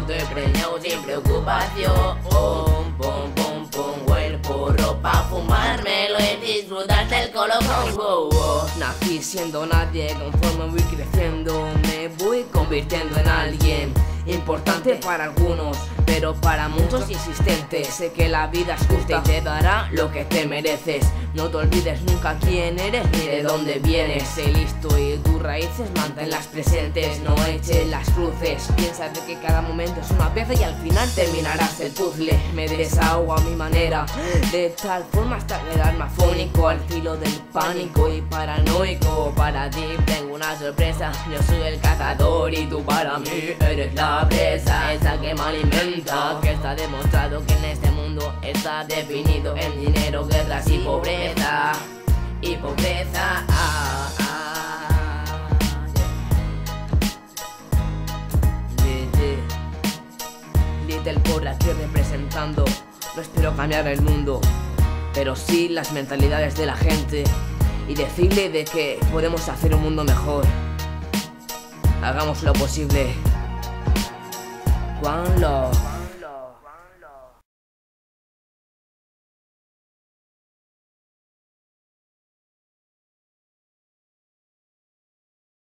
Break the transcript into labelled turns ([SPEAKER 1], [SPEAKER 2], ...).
[SPEAKER 1] dejarte preñado sin preocupación. Pum, pum, pum, cuerpo, ropa, fumármelo y disfrutar del colocón. Wow, wow.
[SPEAKER 2] Nací siendo nadie, conforme voy creciendo, me voy convirtiendo en alguien importante para algunos, pero para muchos insistentes. Sé que la vida es justa y te dará lo que te mereces. No te olvides nunca quién eres ni de dónde vienes. Sé listo y tus raíces manténlas presentes. No eches las cruces. Piensa de que cada momento es una pieza y al final terminarás el puzzle. Me desahogo a mi manera, de tal forma hasta quedar afónico al filo del pánico y paranoico. Para ti tengo una sorpresa. Yo soy el cazador y tú para mí eres la presa. Esa que me alimenta, que está demostrado que en este mundo está definido en dinero, guerras y pobreza. Y pobreza. Ah, ah. Little por aquí representando. No espero cambiar el mundo, pero sí las mentalidades de la gente y decirle de que podemos hacer un mundo mejor. Hagamos lo posible. 光了。